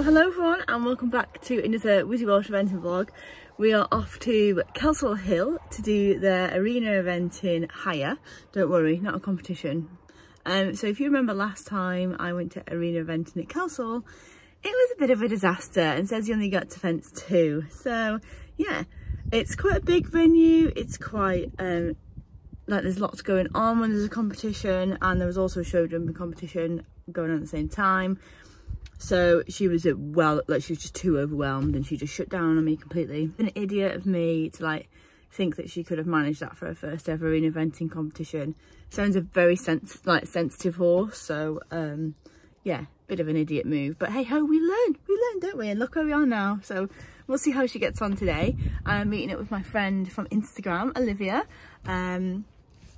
Hello everyone and welcome back to another Whizzy Welsh eventing vlog. We are off to Kelsall Hill to do the arena event in Hire. Don't worry, not a competition. Um, so if you remember last time I went to arena eventing at Kelsall, it was a bit of a disaster and Sezzy only got to fence two. So yeah, it's quite a big venue. It's quite, um, like there's lots going on when there's a competition and there was also a show jumping competition going on at the same time so she was well, like she was just too overwhelmed and she just shut down on me completely. An idiot of me to like think that she could have managed that for her first ever in eventing competition. Sounds a very sens like sensitive horse. So um, yeah, bit of an idiot move. But hey ho, we learn, we learn, don't we? And look where we are now. So we'll see how she gets on today. I'm meeting up with my friend from Instagram, Olivia. Um,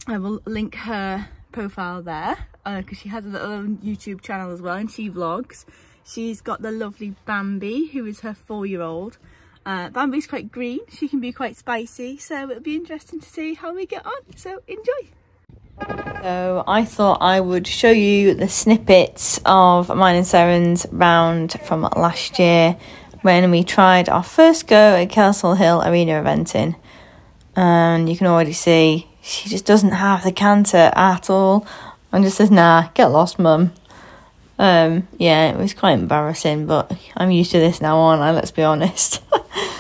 I will link her profile there because uh, she has a little YouTube channel as well and she vlogs. She's got the lovely Bambi, who is her four-year-old. Uh, Bambi's quite green, she can be quite spicy, so it'll be interesting to see how we get on. So enjoy! So I thought I would show you the snippets of mine and Seren's round from last year when we tried our first go at Kelsall Hill Arena eventing. And you can already see she just doesn't have the canter at all and just says, nah, get lost, mum. Um, yeah, it was quite embarrassing, but I'm used to this now, aren't I? Let's be honest.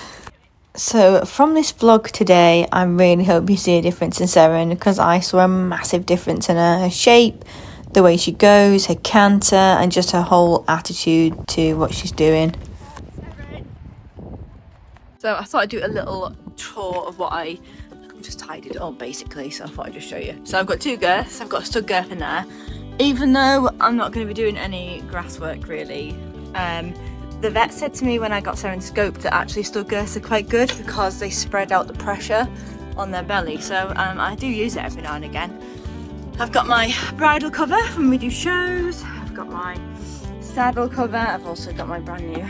so, from this vlog today, I really hope you see a difference in Seren because I saw a massive difference in her, her shape, the way she goes, her canter, and just her whole attitude to what she's doing. So, I thought I'd do a little tour of what I just tidied it up basically, so I thought I'd just show you. So, I've got two girths, I've got a stud girth in there even though I'm not going to be doing any grass work really, um, the vet said to me when I got Seren scoped that actually stud girths are quite good because they spread out the pressure on their belly. So um, I do use it every now and again. I've got my bridle cover when we do shows. I've got my saddle cover. I've also got my brand new,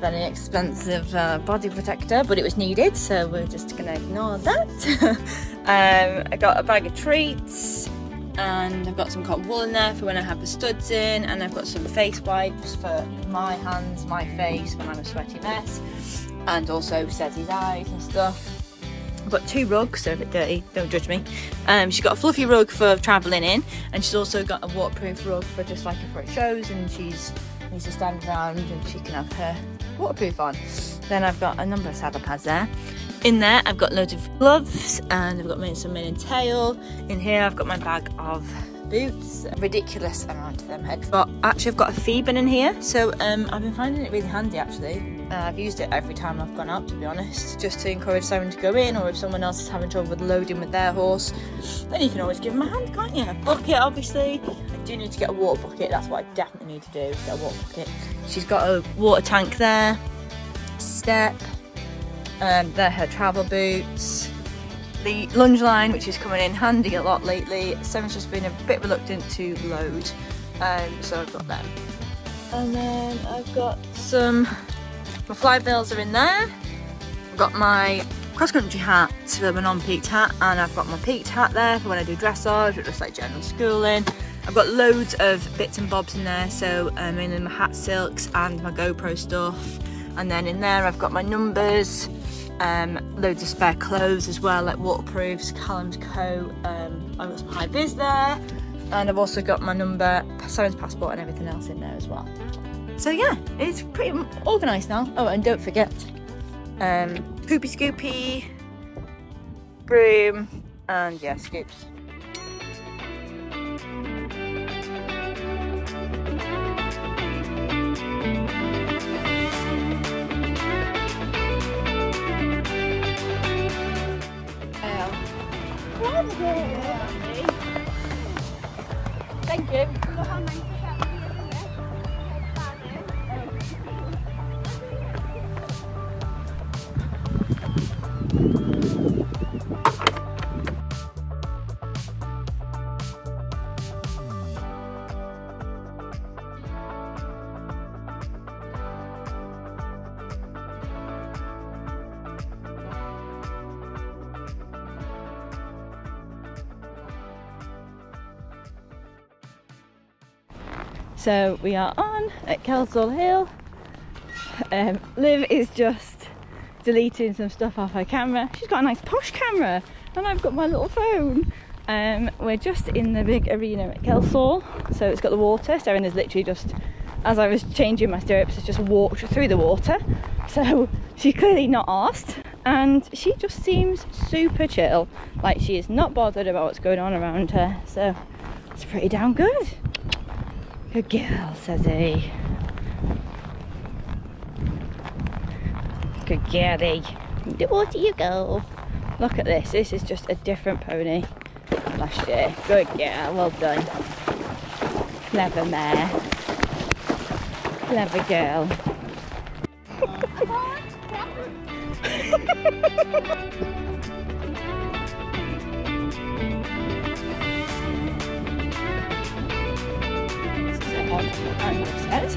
very expensive uh, body protector, but it was needed. So we're just gonna ignore that. um, I got a bag of treats and I've got some cotton wool in there for when I have the studs in and I've got some face wipes for my hands, my face when I'm a sweaty mess and also Sezzy's eyes and stuff. I've got two rugs, so if it's dirty, don't judge me. Um, she's got a fluffy rug for travelling in and she's also got a waterproof rug for just like if it shows and she's needs to stand around and she can have her waterproof on. Then I've got a number of saddle pads there in there, I've got loads of gloves and I've got some mane and tail. In here, I've got my bag of boots. Ridiculous amount of them. But actually, I've got a Theban in here. So um, I've been finding it really handy actually. Uh, I've used it every time I've gone out, to be honest, just to encourage someone to go in, or if someone else is having trouble with loading with their horse, then you can always give them a hand, can't you? A bucket, obviously. I do need to get a water bucket. That's what I definitely need to do. Get a water bucket. She's got a water tank there. Step um, they're her travel boots. The lunge line, which is coming in handy a lot lately. Seren's just been a bit reluctant to load, um, so I've got them. And then I've got some, my fly veils are in there. I've got my cross-country hat, so my non-peaked hat, and I've got my peaked hat there for when I do dressage or just like general schooling. I've got loads of bits and bobs in there, so um, mainly my hat silks and my GoPro stuff. And then in there I've got my numbers, um, loads of spare clothes as well, like waterproofs, Callum's coat. Um, I've got some high vis there, and I've also got my number, Seren's passport, and everything else in there as well. So yeah, it's pretty organised now. Oh, and don't forget, um, poopy scoopy, broom, and yeah, scoops. So we are on at Kelsall Hill. Um, Liv is just deleting some stuff off her camera. She's got a nice posh camera, and I've got my little phone. Um, we're just in the big arena at Kelsall, so it's got the water. Seren is literally just, as I was changing my stirrups, has just walked through the water. So she's clearly not asked, and she just seems super chill. Like she is not bothered about what's going on around her. So it's pretty damn good. Good girl, Sezzy. Good girlie. The water you go. Look at this. This is just a different pony last year. Good girl. Well done. Clever mare. Clever girl. An odd angle set.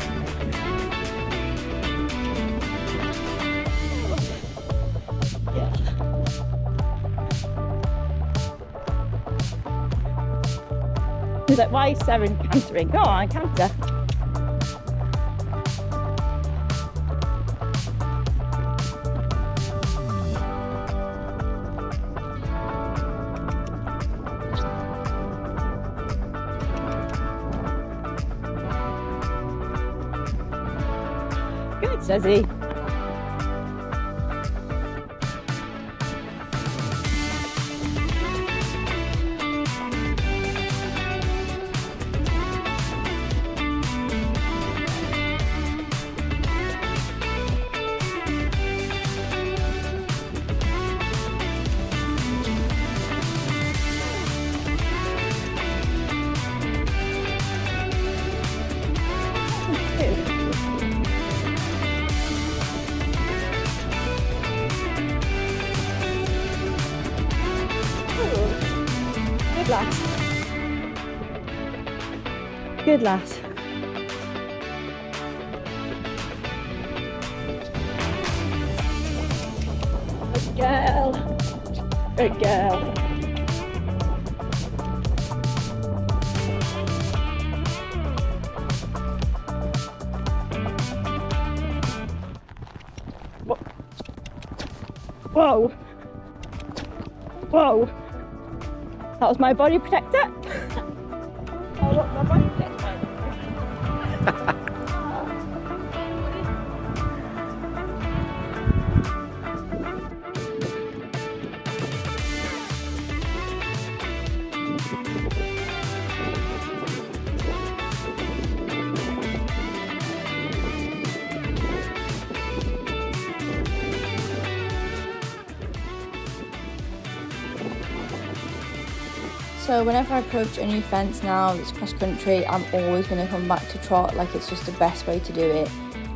He's like, why is Seren cantering? Go on, canter. Good, Sezzy. Good lass. Good girl. Good girl. Whoa. Whoa. That was my body protector. So whenever I approach a new fence now that's cross country, I'm always going to come back to trot. Like it's just the best way to do it.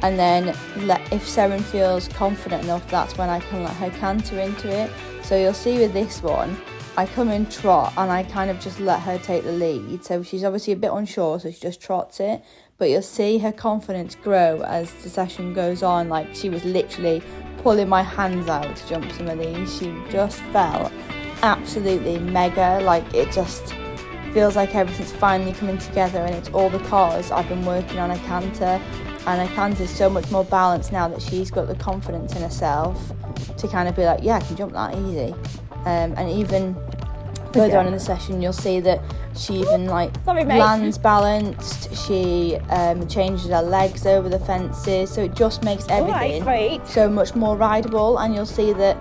And then let if Seren feels confident enough, that's when I can let her canter into it. So you'll see with this one, I come in trot and I kind of just let her take the lead. So she's obviously a bit unsure, so she just trots it. But you'll see her confidence grow as the session goes on. Like she was literally pulling my hands out to jump some of these. She just felt absolutely mega. Like it just feels like everything's finally coming together and it's all because I've been working on a canter and canter's so much more balanced now that she's got the confidence in herself to kind of be like, yeah, I can jump that easy. Um, and even further on in the session, you'll see that she even like Sorry, lands balanced. She um, changes her legs over the fences, so it just makes everything wait. so much more rideable. And you'll see that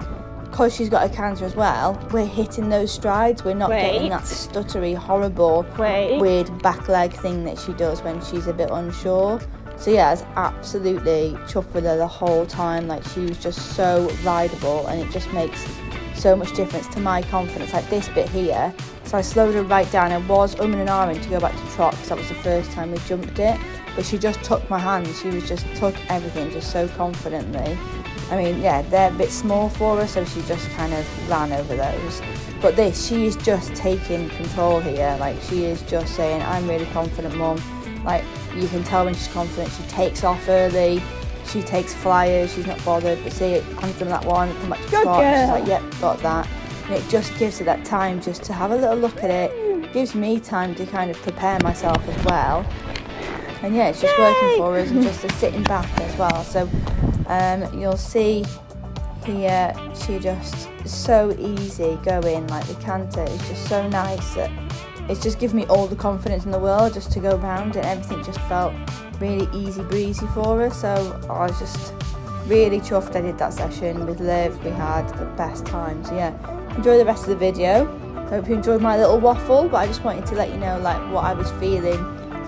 because she's got a canter as well, we're hitting those strides. We're not getting that stuttery, horrible, Wait. weird back leg thing that she does when she's a bit unsure. So yeah, I was absolutely chuffed with her the whole time. Like she was just so rideable, and it just makes so much difference to my confidence. Like this bit here, so I slowed her right down. I was umming and ahhing to go back to trot because that was the first time we jumped it. But she just took my hand. She was just took everything just so confidently. I mean, yeah, they're a bit small for her, so she just kind of ran over those. But this, she is just taking control here. Like she is just saying, "I'm really confident, mum." Like you can tell when she's confident. She takes off early. She takes flyers. She's not bothered. But see, hands them that one. Come back to Good trot. She's like, "Yep, got that." And it just gives her that time just to have a little look at it. Gives me time to kind of prepare myself as well. and yeah it's just Yay! working for us and just a sitting back as well so um, you'll see here she just so easy going like the canter is just so nice that it's just given me all the confidence in the world just to go around and everything just felt really easy breezy for us so I was just really chuffed I did that session with Liv. We had the best time so yeah. Enjoy the rest of the video. Hope you enjoyed my little waffle but I just wanted to let you know like what I was feeling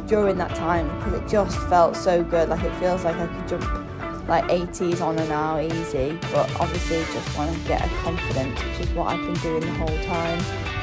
during that time because it just felt so good. Like it feels like I could jump like 80s on and hour easy. But obviously just want to get a confidence which is what I've been doing the whole time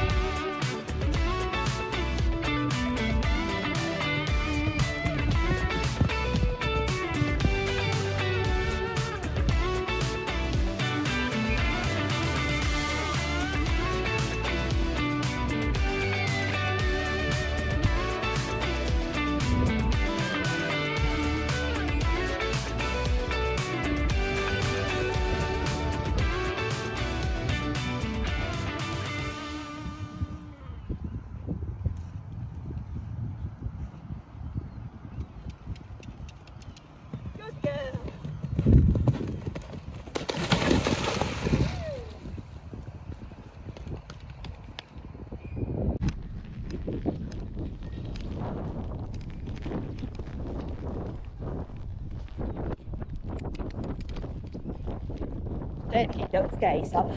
don't scare yourself.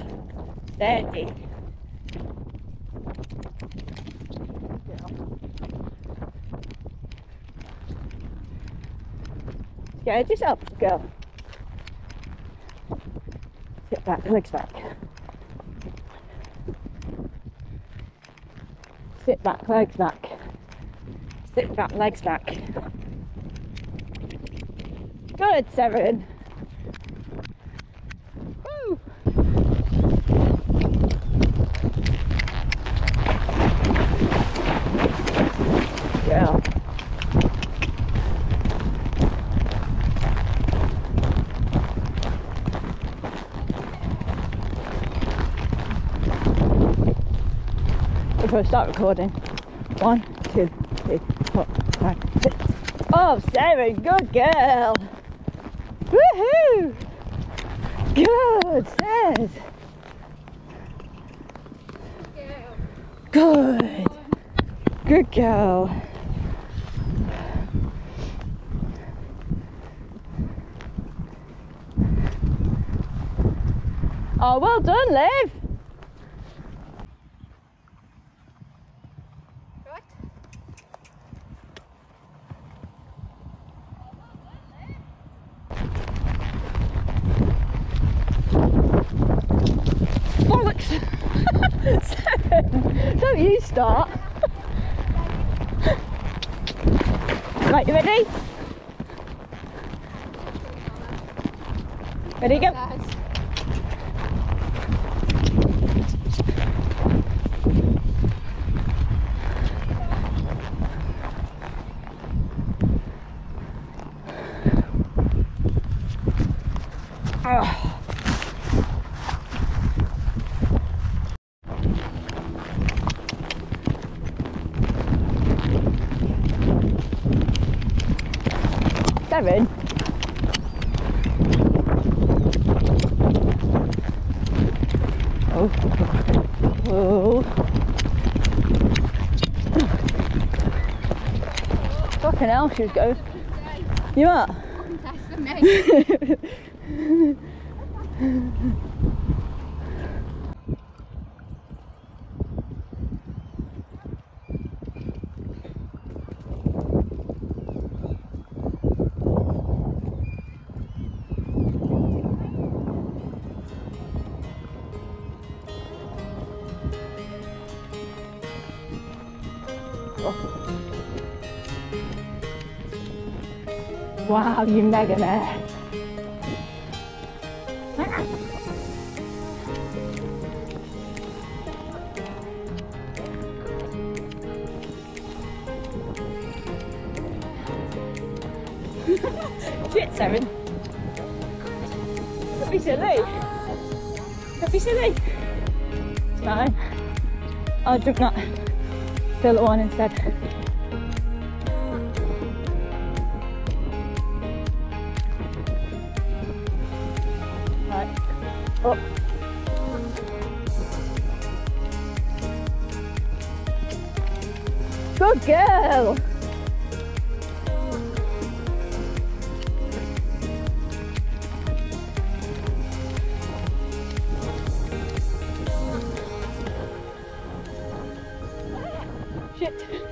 Steady. Scared yourself, girl. Sit back, legs back. Sit back, legs back. Sit back, legs back. Good, Seren. I start recording. One, two, three, four, five, six. Oh, Sarah, good girl. Woohoo! Good, Sarah. Good. Good girl. Oh, well done, Liv. Don't you start. right, you ready? Ready, go. seven. Oh, oh. Fucking hell, she's going. You are? Wow, you mega mad. Shit, Seren. Don't be silly. Don't be silly. It's fine. I'll drink that. Fill one instead. Shit.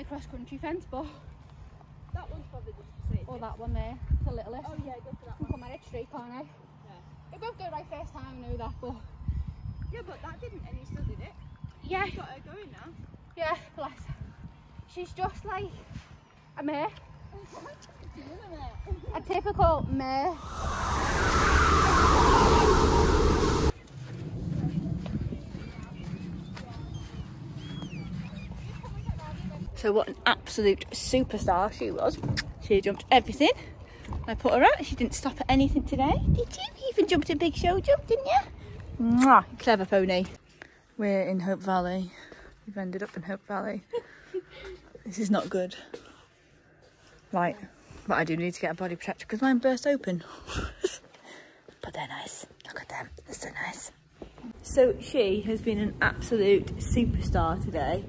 A cross country fence, but That one's probably just the same. or that one there, the littlest. Oh yeah, go for that one. put my head straight, can't I? Yeah. It won't go right first time, I know that, but Yeah, but that didn't and you still did it. yeah, You got her going now. yeah, bless her. She's just like a mare, a typical mare. So what an absolute superstar she was. She jumped everything. I put her out. She didn't stop at anything today. Did you? You even jumped a big show jump, didn't you? Mwah, clever pony. We're in Hope Valley. We've ended up in Hope Valley. this is not good. Right, but I do need to get a body protector because mine burst open. but they're nice. Look at them. They're so nice. So she has been an absolute superstar today.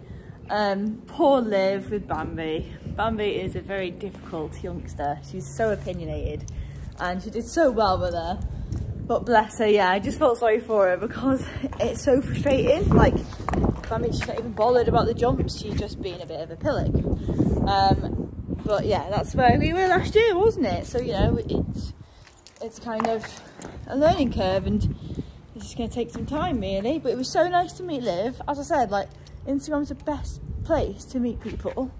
Um, poor Liv with Bambi. Bambi is a very difficult youngster. She's so opinionated and she did so well with her. But bless her, yeah, I just felt sorry for her because it's so frustrating. Like, Bambi, she's not even bothered about the jumps. She's just being a bit of a pillock. Um, but yeah, that's where we were last year, wasn't it? So, you know, it's, it's kind of a learning curve and it's just going to take some time really but it was so nice to meet Liv as I said like Instagram's the best place to meet people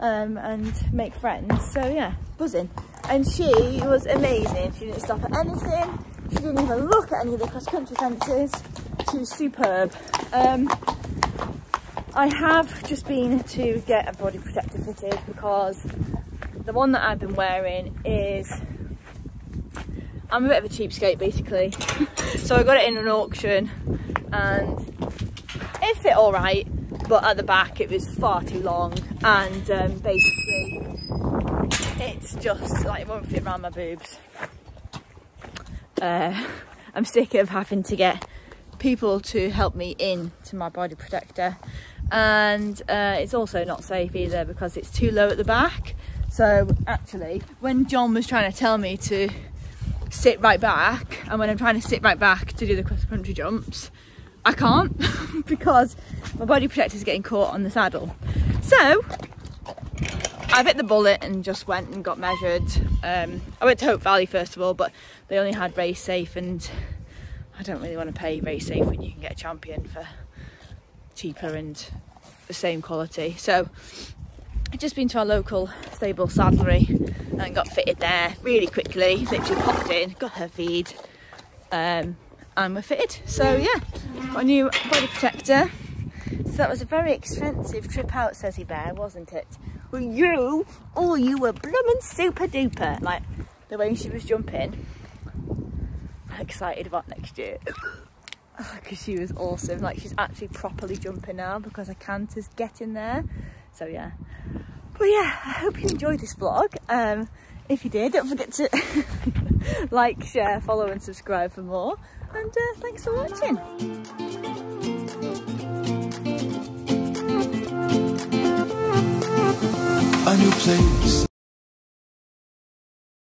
um, and make friends. So yeah buzzing. And she was amazing. She didn't stop at anything. She didn't even look at any of the cross country fences. She was superb. Um, I have just been to get a body protector fitted because the one that I've been wearing is I'm a bit of a cheapskate basically. so I got it in an auction and it fit all right, but at the back it was far too long and um, basically it's just like it won't fit around my boobs. Uh, I'm sick of having to get people to help me in to my body protector and uh, it's also not safe either because it's too low at the back. So actually, when John was trying to tell me to sit right back, and when I'm trying to sit right back to do the cross country jumps, I can't because my body protector is getting caught on the saddle. So I bit the bullet and just went and got measured. Um, I went to Hope Valley first of all, but they only had Racesafe, and I don't really want to pay Racesafe when you can get a champion for cheaper and the same quality. So I've just been to our local stable saddlery and got fitted there really quickly. Literally popped in, got her feed, um, and we're fitted. So yeah, got a new body protector. So that was a very expensive trip out, Sezzy bear, wasn't it? Well, you, oh, you were bloomin' super duper. Like the way she was jumping. I'm excited about next year. Because she was awesome. Like she's actually properly jumping now because I can't just get in there. So yeah. But yeah, I hope you enjoyed this vlog. Um, if you did, don't forget to like, share, follow and subscribe for more. And uh, thanks for watching. a new place